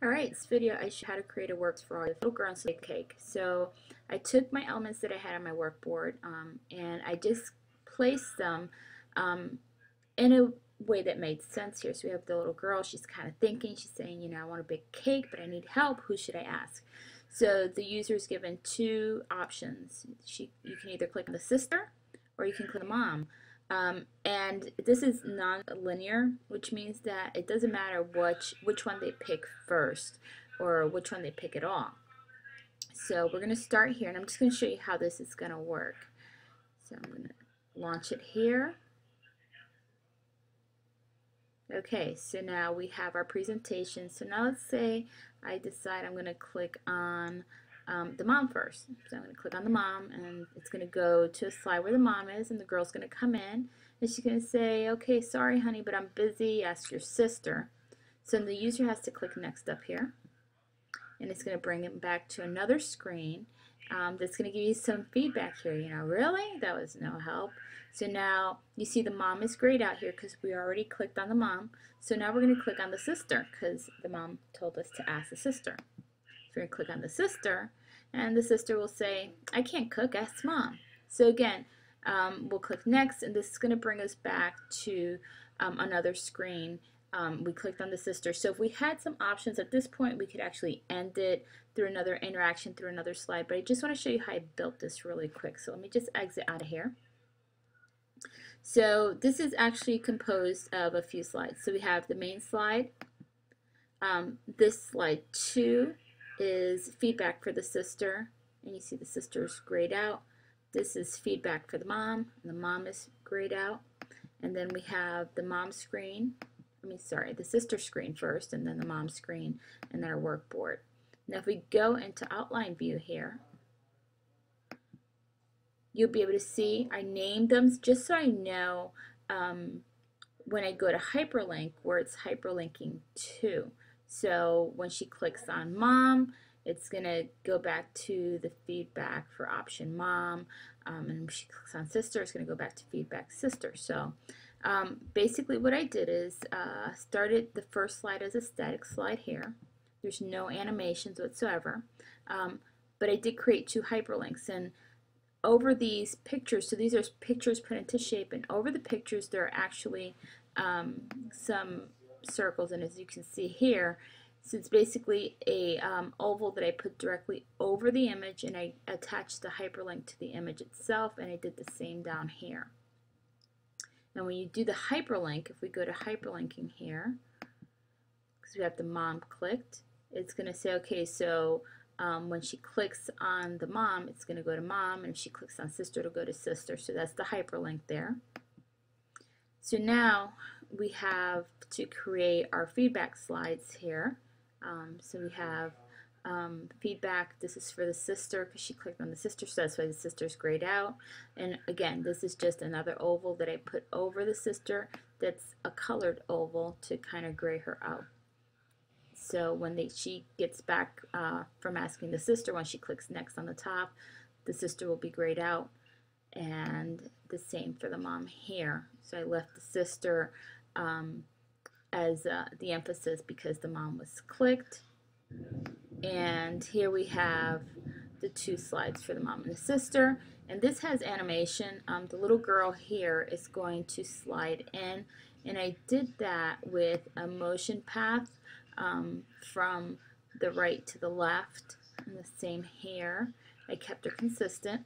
Alright, this video I show how to create a works for all your little girls to cake. So I took my elements that I had on my workboard um, and I just placed them um, in a way that made sense here. So we have the little girl, she's kind of thinking, she's saying, you know, I want a big cake, but I need help. Who should I ask? So the user is given two options. She, you can either click on the sister or you can click on the mom. Um, and this is non-linear, which means that it doesn't matter which, which one they pick first or which one they pick at all. So we're going to start here, and I'm just going to show you how this is going to work. So I'm going to launch it here. Okay, so now we have our presentation. So now let's say I decide I'm going to click on um, the mom first. So I'm going to click on the mom and it's going to go to a slide where the mom is and the girl's going to come in and she's going to say, okay, sorry honey, but I'm busy, ask your sister. So the user has to click next up here and it's going to bring it back to another screen um, that's going to give you some feedback here. You know, really? That was no help. So now you see the mom is grayed out here because we already clicked on the mom. So now we're going to click on the sister because the mom told us to ask the sister. So we're going to click on the sister and the sister will say, I can't cook, ask mom. So again, um, we'll click next and this is going to bring us back to um, another screen. Um, we clicked on the sister. So if we had some options at this point, we could actually end it through another interaction, through another slide. But I just want to show you how I built this really quick. So let me just exit out of here. So this is actually composed of a few slides. So we have the main slide, um, this slide two, is feedback for the sister, and you see the sister's grayed out. This is feedback for the mom, and the mom is grayed out. And then we have the mom screen, I mean, sorry, the sister screen first, and then the mom screen, and then our workboard. Now if we go into outline view here, you'll be able to see I named them just so I know um, when I go to hyperlink where it's hyperlinking to. So when she clicks on mom, it's going to go back to the feedback for option mom. Um, and when she clicks on sister, it's going to go back to feedback sister. So um, basically what I did is uh, started the first slide as a static slide here. There's no animations whatsoever. Um, but I did create two hyperlinks. And over these pictures, so these are pictures put into shape, and over the pictures there are actually um, some circles and as you can see here so it's basically a um, oval that I put directly over the image and I attached the hyperlink to the image itself and I did the same down here. Now when you do the hyperlink, if we go to hyperlinking here, because we have the mom clicked, it's going to say, okay, so um, when she clicks on the mom, it's going to go to mom, and if she clicks on sister, it'll go to sister. So that's the hyperlink there. So now we have to create our feedback slides here. Um, so we have um, feedback. This is for the sister because she clicked on the sister, so that's why the sister's grayed out. And again, this is just another oval that I put over the sister that's a colored oval to kind of gray her out. So when they, she gets back uh, from asking the sister, when she clicks next on the top, the sister will be grayed out. And the same for the mom here. So I left the sister um, as uh, the emphasis because the mom was clicked. And here we have the two slides for the mom and the sister. And this has animation. Um, the little girl here is going to slide in. And I did that with a motion path um, from the right to the left. And the same here. I kept her consistent.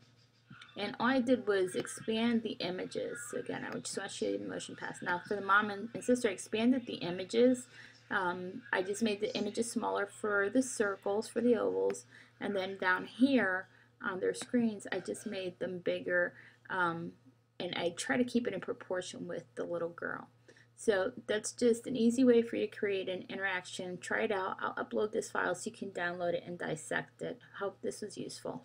And all I did was expand the images. So again, I just want to show you the motion path. Now for the mom and, sister, I expanded the images. Um, I just made the images smaller for the circles, for the ovals. And then down here on their screens, I just made them bigger. Um, and I try to keep it in proportion with the little girl. So that's just an easy way for you to create an interaction. Try it out. I'll upload this file so you can download it and dissect it. Hope this was useful.